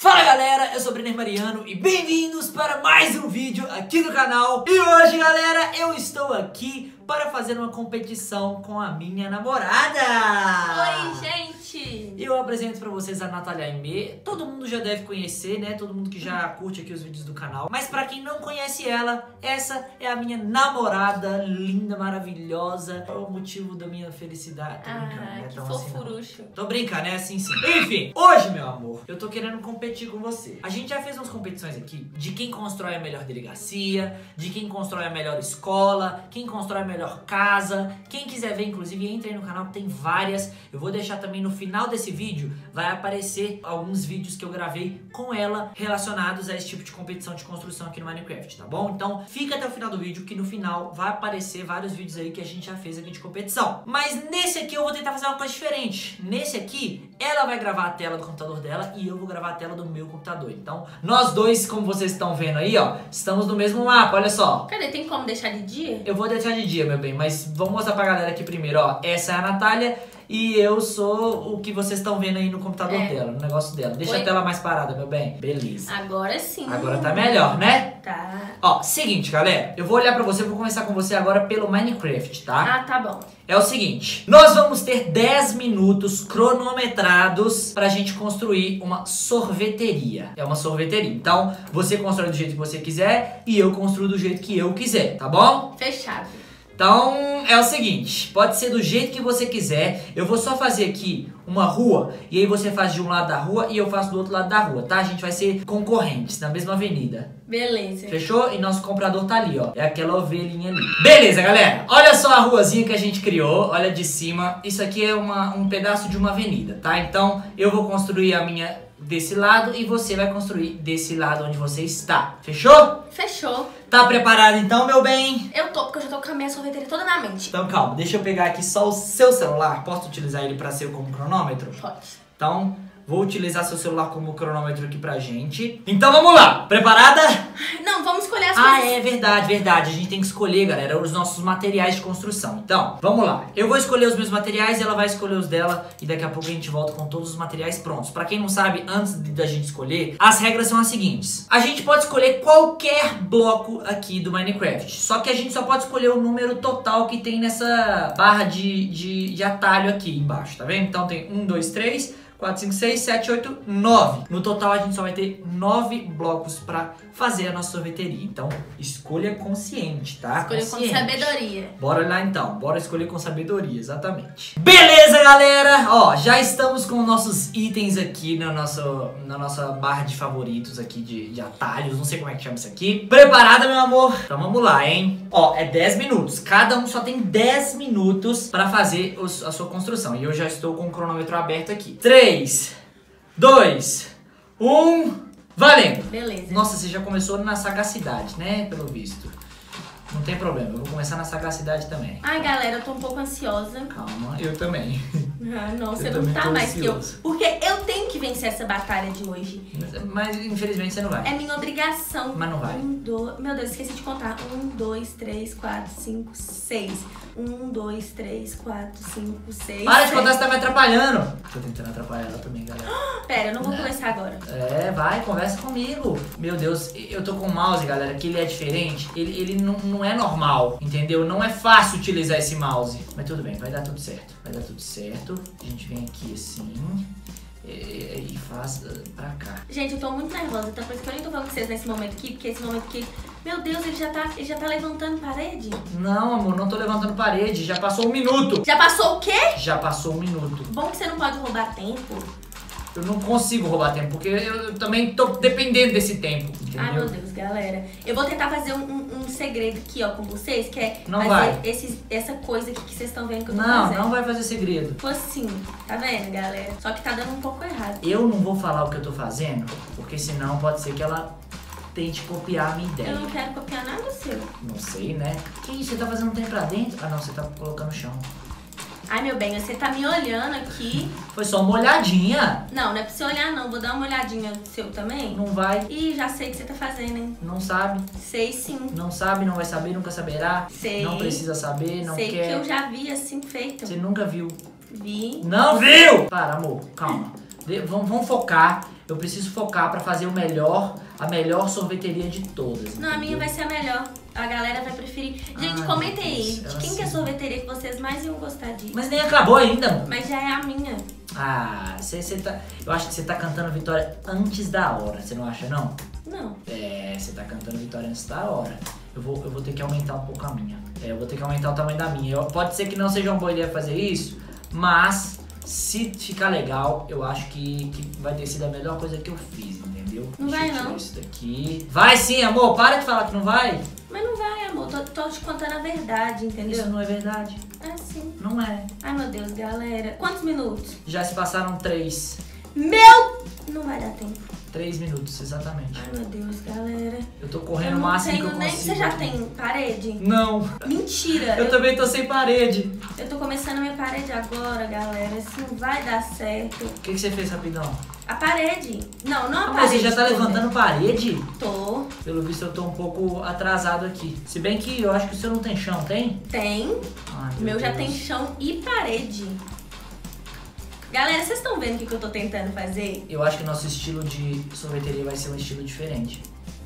Fala galera, eu sou o Brenner Mariano e bem-vindos para mais um vídeo aqui no canal. E hoje galera, eu estou aqui para fazer uma competição com a minha namorada. Oi, gente! Eu apresento para vocês a Natália Aimee. Todo mundo já deve conhecer, né? Todo mundo que já curte aqui os vídeos do canal. Mas para quem não conhece ela, essa é a minha namorada, linda, maravilhosa. É o motivo da minha felicidade. Tô brincando, Ah, não é que tão assim, fofurucho. Tô brincando, é assim sim. Enfim, hoje, meu amor, eu tô querendo competir com você. A gente já fez umas competições aqui de quem constrói a melhor delegacia, de quem constrói a melhor escola, quem constrói a melhor casa. Quem quiser ver, inclusive, entre aí no canal, tem várias. Eu vou deixar também no final desse vídeo, vai aparecer alguns vídeos que eu gravei com ela relacionados a esse tipo de competição de construção aqui no Minecraft, tá bom? Então, fica até o final do vídeo que no final vai aparecer vários vídeos aí que a gente já fez aqui de competição. Mas nesse aqui eu vou tentar fazer uma coisa diferente. Nesse aqui, ela vai gravar a tela do computador dela e eu vou gravar a tela do meu computador. Então, nós dois, como vocês estão vendo aí, ó, estamos no mesmo mapa, olha só. Cadê? Tem como deixar de dia? Eu vou deixar de dia, meu bem, mas vamos mostrar pra galera aqui primeiro, ó. Essa é a Natália e eu sou o que vocês estão vendo aí no computador É. dela, no negócio dela. Deixa Oi? a tela mais parada, meu bem. Beleza. Agora sim. Agora tá melhor, né? Tá. Ó, seguinte, galera. Eu vou olhar pra você, vou começar com você agora pelo Minecraft, tá? Ah, tá bom. É o seguinte, nós vamos ter 10 minutos cronometrados pra gente construir uma sorveteria. É uma sorveteria. Então, você constrói do jeito que você quiser e eu construo do jeito que eu quiser, tá bom? Fechado. Então é o seguinte, pode ser do jeito que você quiser. Eu vou só fazer aqui uma rua e aí você faz de um lado da rua e eu faço do outro lado da rua, tá? A gente vai ser concorrentes na mesma avenida. Beleza. Fechou? E nosso comprador tá ali, ó. É aquela ovelhinha ali. Beleza, galera. Olha só a ruazinha que a gente criou. Olha de cima. Isso aqui é uma, um pedaço de uma avenida, tá? Então eu vou construir a minha desse lado e você vai construir desse lado onde você está. Fechou? Fechou. Tá preparado então, meu bem? Eu tô, porque eu já tô com a minha sorveteria toda na mente. Então calma, deixa eu pegar aqui só o seu celular. Posso utilizar ele pra ser como cronômetro? Pode. Então, vou utilizar seu celular como cronômetro aqui pra gente. Então vamos lá, preparada? Não, vamos escolher as Ah, coisas. é verdade, verdade. A gente tem que escolher, galera, os nossos materiais de construção. Então, vamos lá. Eu vou escolher os meus materiais, ela vai escolher os dela e daqui a pouco a gente volta com todos os materiais prontos. Pra quem não sabe, antes da gente escolher, as regras são as seguintes. A gente pode escolher qualquer bloco aqui do Minecraft. Só que a gente só pode escolher o número total que tem nessa barra de, de, de atalho aqui embaixo, tá vendo? Então tem 1, 2, 3, 4, 5, 6, 7, 8, 9. No total a gente só vai ter 9 blocos pra fazer a nossa sorveteria. Então, escolha consciente, tá? Escolher com Consciente. sabedoria. Bora lá então, bora escolher com sabedoria, exatamente. Beleza, galera! Ó, já estamos com nossos itens aqui na nossa, na nossa barra de favoritos aqui de, de atalhos, não sei como é que chama isso aqui. Preparada, meu amor? Então vamos lá, hein? Ó, é 10 minutos. Cada um só tem 10 minutos pra fazer os- a sua construção. E eu já estou com o cronômetro aberto aqui. 3, 2, 1, valendo! Beleza. Nossa, você já começou na sagacidade, né? Pelo visto. Não tem problema, eu vou começar na sagacidade também. Ai, galera, eu tô um pouco ansiosa. Calma, eu também. Ah, não, você não tá mais que eu. ansioso. Porque eu tenho vencer essa batalha de hoje. Mas, mas, infelizmente você não vai. É minha obrigação. Mas não vai. Um, dois. Meu Deus, esqueci de contar. Um, dois, três, quatro, cinco, seis. Um, dois, três, quatro, cinco, seis. Para de contar, você tá me atrapalhando. Tô tentando atrapalhar ela também, galera. Pera, eu não vou Né? começar agora. É, vai, conversa comigo. Meu Deus, eu tô com o mouse, galera, que ele é diferente. Ele, ele não, não é normal, entendeu? Não é fácil utilizar esse mouse. Mas tudo bem, vai dar tudo certo. Vai dar tudo certo. A gente vem aqui assim. E, e faz eh, pra cá. Gente, eu tô muito nervosa, então por isso que eu nem tô falando com vocês nesse momento aqui, porque esse momento aqui. Meu Deus, ele já tá, ele já tá levantando parede? Não, amor, não tô levantando parede. Já passou um minuto. Já passou o quê? Já passou um minuto. Bom que você não pode roubar tempo. Eu não consigo roubar tempo, porque eu, também tô dependendo desse tempo, Ai, meu entendeu? Deus, galera. Eu vou tentar fazer um, um- um segredo aqui, ó, com vocês, que é Não fazer vai. esses, essa coisa aqui que vocês estão vendo que eu tô Não, fazendo. não vai fazer segredo. Tipo assim, tá vendo, galera? Só que tá dando um pouco errado. Eu não vou falar o que eu tô fazendo, porque senão pode ser que ela tente copiar a minha ideia. Eu não quero copiar nada seu. Não sei, né? Que isso? Você tá fazendo um trem pra dentro? Ah, não, você tá colocando no chão. Ai, meu bem, você tá me olhando aqui. Foi só uma olhadinha. Não, não é pra você olhar, não. Vou dar uma olhadinha seu também. Não vai, Ih, já sei o que você tá fazendo, hein? não sabe, Sei sim. não sabe, não vai saber, nunca saberá. Sei. Não precisa saber, não sei quer. que eu já vi assim feito. Você nunca viu. Vi. Não viu! Para, amor, calma. De- vamos, vamos focar. Eu preciso focar pra fazer o melhor, a melhor sorveteria de todas. Não, a minha entendeu? vai ser a melhor. A galera vai preferir. Gente, Ai, comenta aí. De quem que é a sorveteria que vocês mais iam gostar ir? Mas nem acabou ainda. Mas já é a minha. Ah, você tá. Eu acho que você tá cantando vitória antes da hora, você não acha, não? Não. É, você tá cantando vitória antes da hora. Eu vou, eu vou ter que aumentar um pouco a minha. É, eu vou ter que aumentar o tamanho da minha. Eu- pode ser que não seja uma boa ideia fazer isso, mas se ficar legal, eu acho que, que vai ter sido a melhor coisa que eu fiz, entendeu? Não Deixa vai, não. Isso daqui. Vai sim, amor, para de falar que não vai. Mas não vai, amor. Tô, tô te contando a verdade, entendeu? Isso não é verdade. É sim. Não é. Ai, meu Deus, galera. Quantos minutos? Já se passaram três. Meu! Não vai dar tempo. Três minutos, exatamente. Ai, meu Deus, galera. Eu tô correndo o máximo tenho que eu nem. consigo. Você já tem parede? Não. Mentira! Eu Eu, também tô sem parede. eu tô começando a minha parede agora, galera. Isso não vai dar certo. O que, que você fez rapidão? A parede. Não, não a Ah, mas parede. você já tá levantando parede? Tô. Pelo visto eu tô um pouco atrasado aqui. Se bem que eu acho que o seu não tem chão, tem? Tem. Ai, O meu já tem chão e parede. Galera, vocês estão vendo o que, que eu tô tentando fazer? Eu acho que o nosso estilo de sorveteria vai ser um estilo diferente.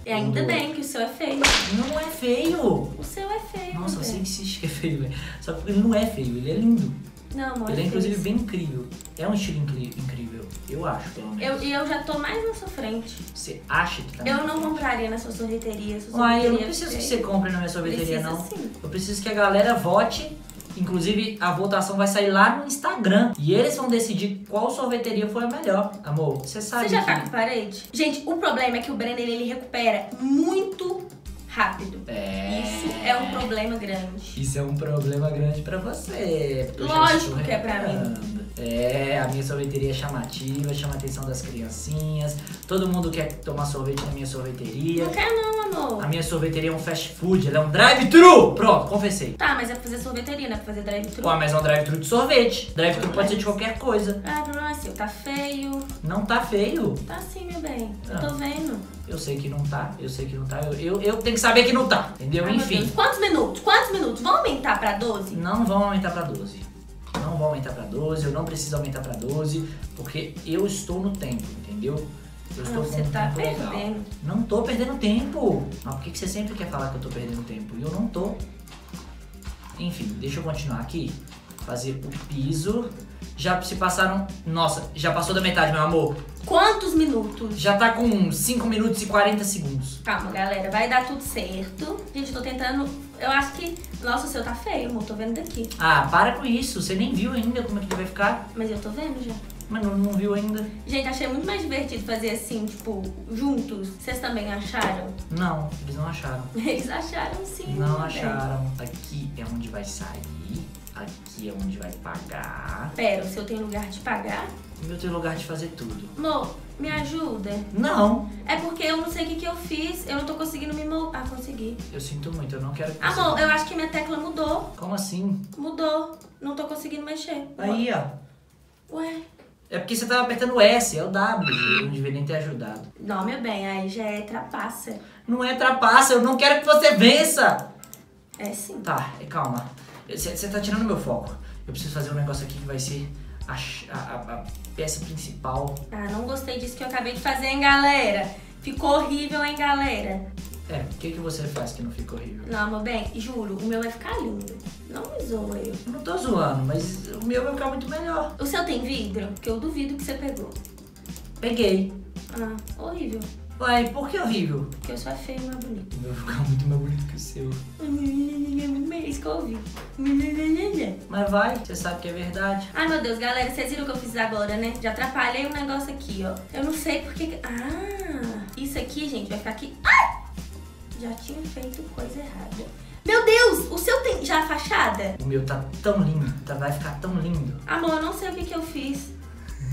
E ainda Boa. bem que o seu é feio. Não é feio! O seu é feio. Nossa, você insiste que é feio, velho. Só que ele não é feio, ele é lindo. Não, amor. Ele é feio inclusive bem incrível. É um estilo incrível. Eu acho, pelo Eu, menos. e eu já tô mais na sua frente. Você acha que tá Eu não compraria na sua sorveteria. Sua Uai, eu não preciso é que você compre na minha sorveteria, Precisa não. sim. Eu preciso que a galera vote. Inclusive, a votação vai sair lá no Instagram. E eles vão decidir qual sorveteria foi a melhor. Amor, você sabe Você já tá com parede? Gente, o problema é que o Brenner ele recupera muito rápido. É... Isso é um problema grande. Isso é um problema grande pra você. Lógico que é pra mim. É, a minha sorveteria é chamativa, chama a atenção das criancinhas. Todo mundo quer tomar sorvete na minha sorveteria. Não quer não, amor. A minha sorveteria é um fast food, ela é um drive-thru. Pronto, confessei. Tá, mas é pra fazer sorveteria, não é pra fazer drive-thru. Ué, mas é um drive-thru de sorvete. Drive-thru pode ser de qualquer coisa. Ah, problema é seu. Tá feio. Não tá feio. Tá sim, meu bem. Eu Ah. tô vendo. Eu sei que não tá, eu sei que não tá. Eu, eu, eu tenho que saber que não tá, entendeu? Ai, meu Enfim. Deus. Quantos minutos? Quantos minutos? Vamos aumentar pra 12? Não vão aumentar pra 12. Não vão aumentar pra 12, eu não preciso aumentar pra 12, porque eu estou no tempo, entendeu? Eu estou Não, você um tá tempo legal. perdendo. Não tô perdendo tempo. Mas por que que você sempre quer falar que eu tô perdendo tempo? E eu não tô. Enfim, deixa eu continuar aqui. Fazer o piso. Já se passaram. Nossa, já passou da metade, meu amor. Quantos minutos? Já tá com 5 minutos e 40 segundos. Calma, galera. Vai dar tudo certo. Gente, eu tô tentando... Eu acho que... Nossa, o seu tá feio, amor. Tô vendo daqui. Ah, para com isso. Você nem viu ainda como é que ele vai ficar. Mas eu tô vendo já. Mas não, não viu ainda. Gente, achei muito mais divertido fazer assim, tipo, juntos. Vocês também acharam? Não, eles não acharam. Eles acharam sim. Não né? acharam. Aqui é onde vai sair. Aqui é onde vai pagar. Pera, o seu tem lugar de pagar? O meu tem lugar de fazer tudo. Amor, me ajuda. Não, É porque eu não sei o que, que eu fiz. Eu não tô conseguindo me moldar. Ah, consegui. eu sinto muito, eu não quero que você- Amor, eu acho que minha tecla mudou. Como assim? Mudou. Não tô conseguindo mexer. Aí, ó. Ué. É porque você tava apertando o S, é o W. Eu não devia nem ter ajudado. Não, meu bem, aí já é trapaça. Não é trapaça, eu não quero que você vença. É sim. Tá, calma. Você tá tirando meu foco. Eu preciso fazer um negócio aqui que vai ser a, a- a- peça principal. Ah, não gostei disso que eu acabei de fazer, hein, galera? Ficou horrível, hein, galera? É, o que, que você faz que não fica horrível? Não, meu bem, juro, o meu vai ficar lindo. Não me zoa eu. Não tô zoando, mas o meu vai ficar muito melhor. O seu tem vidro? Porque eu duvido que você pegou. Peguei. Ah, horrível. Ué, por que horrível? Porque o seu é feio e não é bonito. O meu vai ficar muito mais bonito que o seu. É isso que ouvi. Mas vai, você sabe que é verdade. Ai, meu Deus, galera, vocês viram o que eu fiz agora, né? Já atrapalhei um negócio aqui, ó. Eu não sei porque... que- Ah, isso aqui, gente, vai ficar aqui... Ai! Já tinha feito coisa errada. Meu Deus, o seu tem já a fachada? O meu tá tão lindo, tá, vai ficar tão lindo. Amor, eu não sei o que que eu fiz.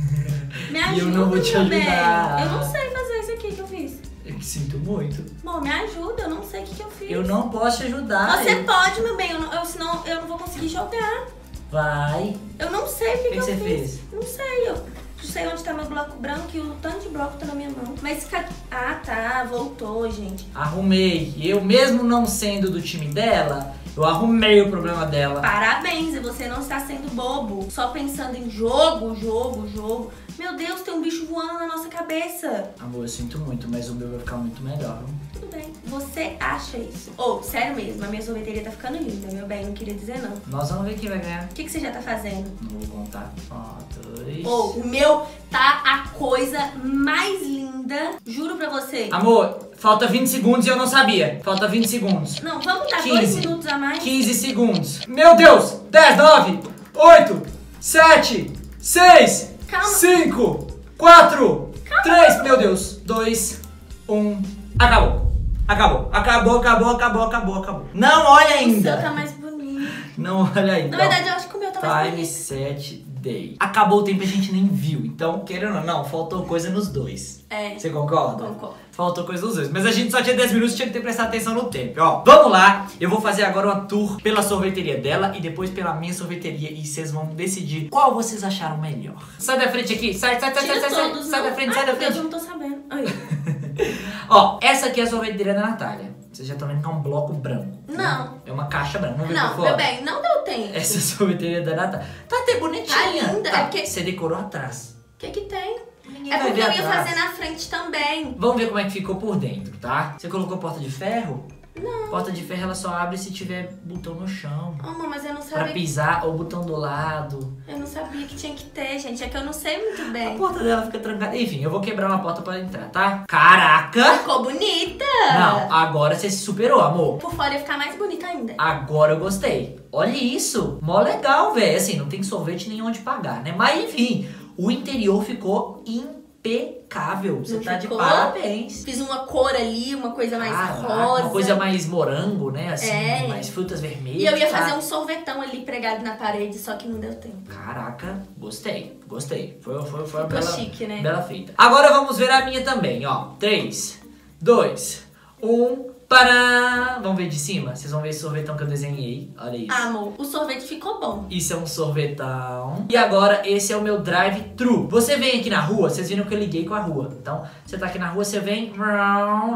Me E eu ajuda, não vou te bem. ajudar. Eu não sei fazer isso aqui que eu fiz. Eu sinto muito. Amor, me ajuda, eu não sei o que que eu fiz. Eu não posso te ajudar. Você eu- pode, meu bem, eu não, eu, senão eu não vou conseguir jogar. Vai. Eu não sei o que, que que eu você fiz. fez? Não sei, eu não sei onde tá meu bloco branco e o tanto de bloco tá na minha mão. Mas, ah, tá, voltou, gente. Arrumei. Eu mesmo não sendo do time dela, eu arrumei o problema dela. Parabéns, você não está sendo bobo, só pensando em jogo, jogo, jogo. Meu Deus, tem um bicho voando na nossa cabeça. Amor, eu sinto muito, mas o meu vai ficar muito melhor. Tudo bem. Você acha isso? Ou, sério mesmo, a minha sorveteria tá ficando linda, meu bem. Não queria dizer não. O Nós vamos ver quem vai ganhar. que, que você já tá fazendo? Não vou contar. Ó, dois. Ou, o meu tá a coisa mais linda. Juro pra você. Amor, falta 20 segundos e eu não sabia. Falta 20 segundos. Não, vamos dar 15. dois minutos a mais? 15 segundos. Meu Deus! 10, 9, 8, 7, 6, Calma. 5, 4, 3, meu Deus, 2, 1. Acabou. Acabou. Acabou, acabou, acabou, acabou, acabou. Não olha O seu ainda. tá mais bonito. Não olha ainda. Na verdade, eu acho que o meu tá mais Time bonito. set day. Acabou o tempo e a gente nem viu. Então, querendo ou não, faltou coisa nos dois. É. Você concorda? Concordo. Faltou coisa dos dois. Mas a gente só tinha 10 minutos, tinha que ter prestado atenção no tempo. Ó, vamos lá. Eu vou fazer agora uma tour pela sorveteria dela e depois pela minha sorveteria. E vocês vão decidir qual vocês acharam melhor. Sai da frente aqui. Sai, sai, sai, sai, Tira sai, sai, todos, sai não. da frente, Ai, sai da meu Deus, frente. eu não tô sabendo. Ó, essa aqui é a sorveteria da Natália. Vocês já estão vendo que é um bloco branco. Não. É uma caixa branca. Não, fora. meu bem, não deu tempo. Essa é sorveteria da Natália. Tá até bonitinha. Tá linda, Tá, é porque- Você decorou atrás. O que que tem? Ninguém É vai porque ver eu ia atrás. fazer na frente também. Vamos ver como é que ficou por dentro, tá? Você colocou porta de ferro? Não. Porta de ferro ela só abre se tiver botão no chão. Oh, mãe, mas eu não Pra sabia. pisar ou botão do lado. Eu não sabia que tinha que ter, gente. É que eu não sei muito A bem. porta dela fica trancada. Enfim, eu vou quebrar uma porta pra entrar, tá? Caraca! Ficou bonita. Não, agora você se superou, amor. Por fora ia ficar mais bonita ainda. Agora eu gostei. Olha isso. Mó legal, velho. Assim, não tem sorvete nem onde pagar, né? Mas enfim, o interior ficou impecável. Você Não tá de parabéns. Fiz uma cor ali, uma coisa mais Caraca, rosa. Uma coisa mais morango, né? Assim, É. mais frutas vermelhas. E eu ia tá? fazer um sorvetão ali pregado na parede, só que não deu tempo. Caraca, gostei, gostei. Foi, foi, foi uma bela, chique, né? bela feita. Agora vamos ver a minha também, ó. 3, 2, 1, para. Vamos ver de cima? Vocês vão ver esse sorvetão que eu desenhei. Olha isso. Ah, amor, o sorvete ficou bom. Isso é um sorvetão. E agora, esse é o meu drive-thru. Você vem aqui na rua, vocês viram que eu liguei com a rua. Então, você tá aqui na rua, você vem,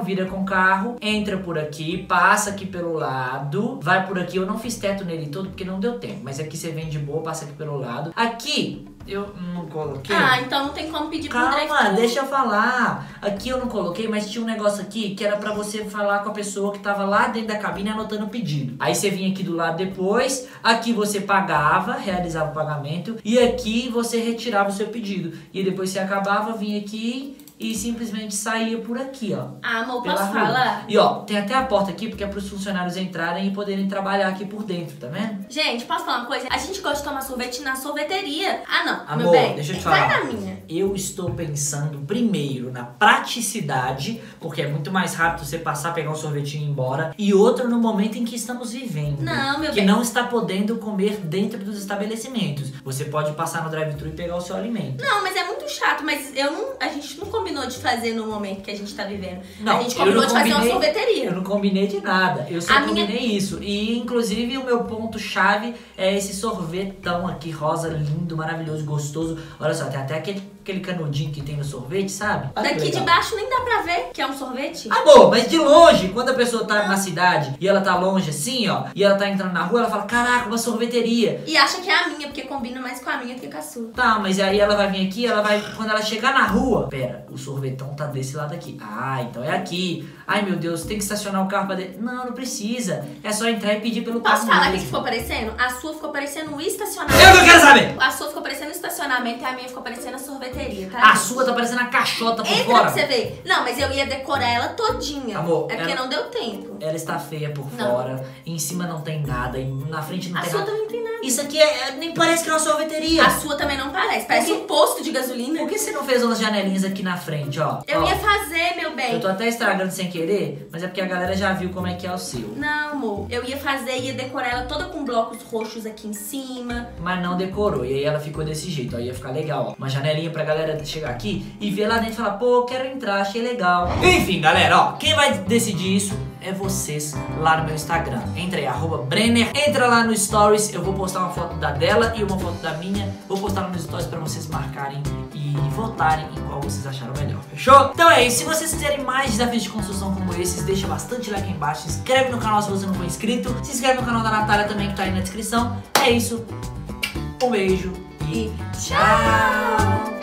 vira com o carro, entra por aqui, passa aqui pelo lado, vai por aqui. Eu não fiz teto nele todo porque não deu tempo. Mas aqui você vem de boa, passa aqui pelo lado. Aqui, eu não coloquei. Ah, então não tem como pedir pro Calma, deixa eu falar. Aqui eu não coloquei, mas tinha um negócio aqui que era pra você falar com a pessoa que tava lá dentro da cabine anotando o pedido. Aí você vinha aqui do lado depois, aqui você pagava, realizava o pagamento e aqui você retirava o seu pedido. E depois você acabava, vinha aqui e simplesmente saía por aqui, ó. Ah, amor, posso rua. falar? E ó, tem até a porta aqui porque é pros funcionários entrarem e poderem trabalhar aqui por dentro, tá vendo? Gente, posso falar uma coisa? A gente gosta de tomar sorvete na sorveteria. Ah, não. meu Amor, bem. deixa eu te Vai falar. na minha. Eu estou pensando primeiro na praticidade, porque é muito mais rápido você passar, pegar um sorvetinho e ir embora, e outro no momento em que estamos vivendo. Não, meu que bem. não está podendo comer dentro dos estabelecimentos. Você pode passar no drive-thru e pegar o seu alimento. Não, mas é muito chato. Mas eu não, a gente não combinou de fazer no momento que a gente tá vivendo. Não, a gente combinou de fazer uma combinei- sorveteria. Eu não combinei de nada, eu só A minha- combinei isso. E inclusive o meu ponto chave é esse sorvetão aqui, rosa, lindo, maravilhoso, gostoso. Olha só, tem até aquele, aquele canudinho que tem no sorvete, sabe? Olha Daqui de baixo nem dá pra ver que é um sorvete. Amor, mas de longe, quando a pessoa tá na cidade e ela tá longe assim, ó, e ela tá entrando na rua, ela fala: Caraca, uma sorveteria. E acha que é a minha, porque combina mais com a minha do que com a sua. Tá, mas aí ela vai vir aqui, ela vai. Quando ela chegar na rua, pera, o sorvetão tá desse lado aqui. Ah, então é aqui. Ai meu Deus, tem que estacionar o carro pra dentro. Não, não precisa. É só entrar e pedir pelo Posso carro. falar o que ficou parecendo? A sua ficou parecendo um Eu estacionamento. não quero saber! A sua ficou parecendo um estacionamento e a minha ficou parecendo a sorveteria, tá? A sua tá parecendo a caixota por Entra fora. pra você ver. Não, mas eu ia decorar ela todinha. Amor, é porque ela- não deu tempo. Ela está feia por Não. fora, em cima não tem nada, na frente não A tem sua nada. também tem nada. Isso aqui é, nem parece que é uma sorveteria. A sua também não parece. Parece um posto de gasolina. Por que você não fez umas janelinhas aqui na frente, ó? Eu Ó, ia fazer, meu bem. Eu tô até estragando sem querer, mas é porque a galera já viu como é que é o seu. Não, amor. Eu ia fazer, ia decorar ela toda com blocos roxos aqui em cima. Mas não decorou, e aí ela ficou desse jeito, ó, ia ficar legal, ó. Uma janelinha pra galera chegar aqui e ver lá dentro e falar, pô, quero entrar, achei legal. Enfim, galera, ó, quem vai decidir isso é vocês lá no meu Instagram. Entra aí, arroba Brenner, entra lá no Stories, eu vou postar uma foto da dela e uma foto da minha. Vou postar nos Stories pra vocês marcarem e votarem em qual vocês acharam melhor, fechou? Então é isso, se vocês quiserem mais desafios de construção como esses, deixa bastante like aí embaixo, se inscreve no canal se você não for inscrito, se inscreve no canal da Natália também que tá aí na descrição. É isso, um beijo e Tchau!